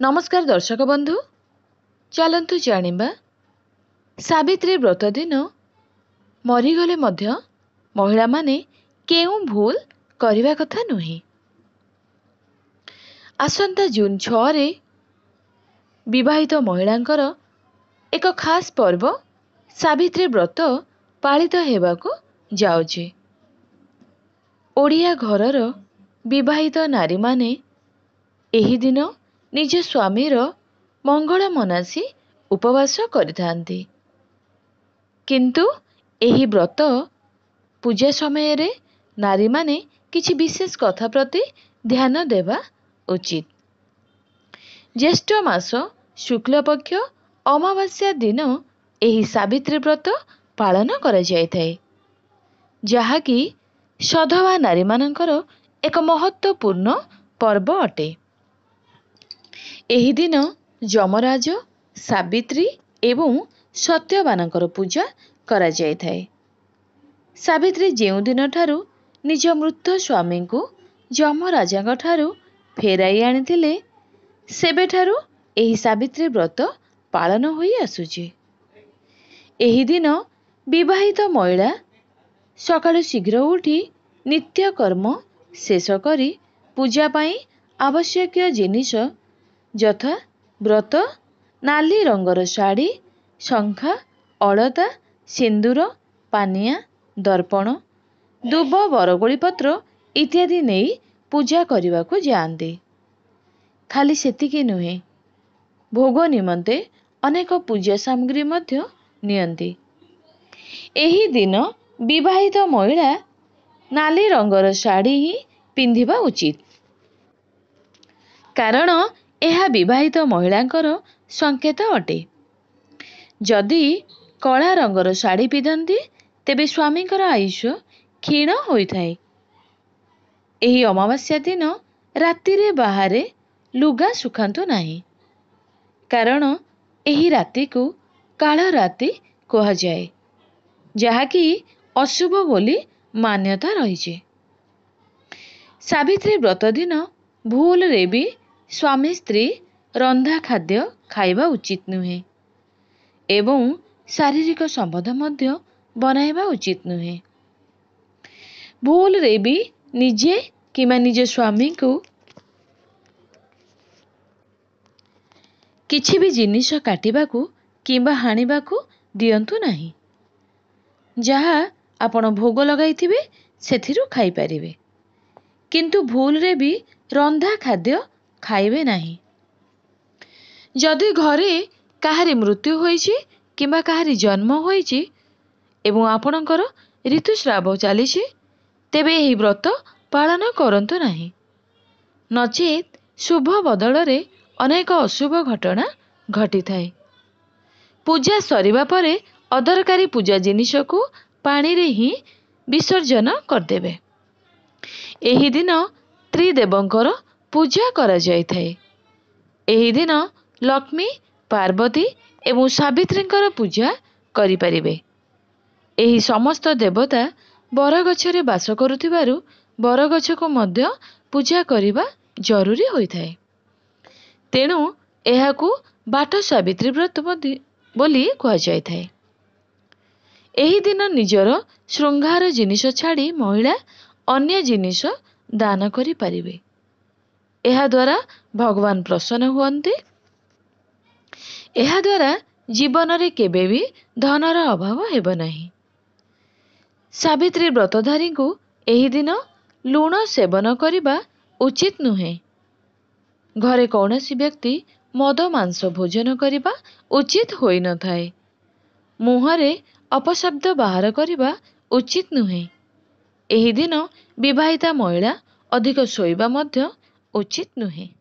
ନମସ୍କାର ଦର୍ଶକ ବନ୍ଧୁ। ଚାଲନ୍ତୁ ଜାଣିବା। ସାବିତ୍ରୀ ବ୍ରତ ଦିନ ମରିଗଲେ ମଧ୍ୟ ମହିଳାମାନେ କେଉଁ ଭୁଲ କରିବା କଥା ନୁହେଁ। ଆସନ୍ତା ଜୁନ୍ ଛଅରେ ବିବାହିତ ମହିଳାଙ୍କର ଏକ ଖାସ୍ ପର୍ବ ସାବିତ୍ରୀ ବ୍ରତ ପାଳିତ ହେବାକୁ ଯାଉଛି ଓଡ଼ିଆ ଘରର ବିବାହିତ ନାରୀମାନେ ଏହି ଦିନ ନିଜ ସ୍ୱାମୀର ମଙ୍ଗଳ ମନାସି ଉପବାସ କରିଥାନ୍ତି କିନ୍ତୁ ଏହି ବ୍ରତ ପୂଜା ସମୟରେ ନାରୀମାନେ କିଛି ବିଶେଷ କଥା ପ୍ରତି ଧ୍ୟାନ ଦେବା ଉଚିତ। ଜ୍ୟେଷ୍ଠ ମାସ ଶୁକ୍ଳପକ୍ଷ ଅମାବାସ୍ୟା ଦିନ ଏହି ସାବିତ୍ରୀ ବ୍ରତ ପାଳନ କରାଯାଇଥାଏ। ଯାହାକି ସଧବା ନାରୀମାନଙ୍କର ଏକ ମହତ୍ଵପୂର୍ଣ୍ଣ ପର୍ବ ଅଟେ। ଏହି ଦିନ ଯମରାଜ ସାବିତ୍ରୀ ଏବଂ ସତ୍ୟବାନଙ୍କର ପୂଜା କରାଯାଇଥାଏ। ସାବିତ୍ରୀ ଯେଉଁ ଦିନଠାରୁ ନିଜ ମୃତ ସ୍ୱାମୀଙ୍କୁ ଯମରାଜାଙ୍କ ଠାରୁ ଫେରାଇ ଆଣିଥିଲେ ସେବେଠାରୁ ଏହି ସାବିତ୍ରୀ ବ୍ରତ ପାଳନ ହୋଇ ଆସୁଛି। ଏହି ଦିନ ବିବାହିତ ମହିଳା ସକାଳୁ ଶୀଘ୍ର ଉଠି ନିତ୍ୟକର୍ମ ଶେଷ କରି ପୂଜା ପାଇଁ ଆବଶ୍ୟକୀୟ ଜିନିଷ ଯଥା ବ୍ରତ ନାଲି ରଙ୍ଗର ଶାଢ଼ୀ ଶଙ୍ଖା ଅଳତା ସିନ୍ଦୁର ପାନିଆ ଦର୍ପଣ ଦୁବ ବରକୋଳି ପତ୍ର ଇତ୍ୟାଦି ନେଇ ପୂଜା କରିବାକୁ ଯାଆନ୍ତି। ଖାଲି ସେତିକି ନୁହେଁ ଭୋଗ ନିମନ୍ତେ ଅନେକ ପୂଜା ସାମଗ୍ରୀ ମଧ୍ୟ ନିଅନ୍ତି। ଏହି ଦିନ ବିବାହିତ ମହିଳା ନାଲି ରଙ୍ଗର ଶାଢ଼ୀ ହିଁ ପିନ୍ଧିବା ଉଚିତ। କାରଣ ଏହା ବିବାହିତ ମହିଳାଙ୍କର ସଂକେତ ଅଟେ। ଯଦି କଳା ରଙ୍ଗର ଶାଢ଼ୀ ପିନ୍ଧନ୍ତି ତେବେ ସ୍ୱାମୀଙ୍କର ଆୟୁଷ କ୍ଷୀଣ ହୋଇଥାଏ। ଏହି ଅମାବାସ୍ୟା ଦିନ ରାତିରେ ବାହାରେ ଲୁଗା ଶୁଖାନ୍ତୁ ନାହିଁ। କାରଣ ଏହି ରାତିକୁ କାଳ ରାତି କୁହାଯାଏ ଯାହାକି ଅଶୁଭ ବୋଲି ମାନ୍ୟତା ରହିଛି। ସାବିତ୍ରୀ ବ୍ରତ ଦିନ ଭୁଲରେ ବି ସ୍ୱାମୀ ସ୍ତ୍ରୀ ରନ୍ଧା ଖାଦ୍ୟ ଖାଇବା ଉଚିତ ନୁହେଁ ଏବଂ ଶାରୀରିକ ସମ୍ବନ୍ଧ ମଧ୍ୟ ବନାଇବା ଉଚିତ ନୁହେଁ। ଭୁଲରେ ବି ନିଜେ କିମ୍ବା ନିଜ ସ୍ୱାମୀଙ୍କୁ କିଛି ବି ଜିନିଷ କାଟିବାକୁ କିମ୍ବା ହାଣିବାକୁ ଦିଅନ୍ତୁ ନାହିଁ। ଯାହା ଆପଣ ଭୋଗ ଲଗାଇଥିବେ ସେଥିରୁ ଖାଇପାରିବେ। କିନ୍ତୁ ଭୁଲରେ ବି ରନ୍ଧା ଖାଦ୍ୟ ଖାଇବେ ନାହିଁ। ଯଦି ଘରେ କାହାରି ମୃତ୍ୟୁ ହୋଇଛି କିମ୍ବା କାହାରି ଜନ୍ମ ହୋଇଛି ଏବଂ ଆପଣଙ୍କର ଋତୁସ୍ରାବ ଚାଲିଛି ତେବେ ଏହି ବ୍ରତ ପାଳନ କରନ୍ତୁ ନାହିଁ। ନଚେତ୍ ଶୁଭ ବଦଳରେ ଅନେକ ଅଶୁଭ ଘଟଣା ଘଟିଥାଏ। ପୂଜା ସରିବା ପରେ ଅଦରକାରୀ ପୂଜା ଜିନିଷକୁ ପାଣିରେ ହିଁ ବିସର୍ଜନ କରିଦେବେ। ଏହି ଦିନ ତ୍ରିଦେବଙ୍କର ପୂଜା କରାଯାଇଥାଏ। ଏହି ଦିନ ଲକ୍ଷ୍ମୀ ପାର୍ବତୀ ଏବଂ ସାବିତ୍ରୀଙ୍କର ପୂଜା କରିପାରିବେ। ଏହି ସମସ୍ତ ଦେବତା ବରଗଛରେ ବାସ କରୁଥିବାରୁ ବରଗଛକୁ ମଧ୍ୟ ପୂଜା କରିବା ଜରୁରୀ ହୋଇଥାଏ। ତେଣୁ ଏହାକୁ ବାଟ ସାବିତ୍ରୀ ବ୍ରତ ବୋଲି କୁହାଯାଇଥାଏ। ଏହି ଦିନ ନିଜର ଶୃଙ୍ଗାର ଜିନିଷ ଛାଡ଼ି ମହିଳା ଅନ୍ୟ ଜିନିଷ ଦାନ କରିପାରିବେ। ଏହାଦ୍ୱାରା ଭଗବାନ ପ୍ରସନ୍ନ ହୁଅନ୍ତି। ଏହାଦ୍ୱାରା ଜୀବନରେ କେବେ ବି ଧନର ଅଭାବ ହେବ ନାହିଁ। ସାବିତ୍ରୀ ବ୍ରତଧାରୀଙ୍କୁ ଏହି ଦିନ ଲୁଣ ସେବନ କରିବା ଉଚିତ ନୁହେଁ। ଘରେ କୌଣସି ବ୍ୟକ୍ତି ମଦ ମାଂସ ଭୋଜନ କରିବା ଉଚିତ ହୋଇନଥାଏ। ମୁହଁରେ ଅପଶବ୍ଦ ବାହାର କରିବା ଉଚିତ ନୁହେଁ। ଏହି ଦିନ ବିବାହିତା ମହିଳା ଅଧିକ ଶୋଇବା ମଧ୍ୟ उचित नुहे।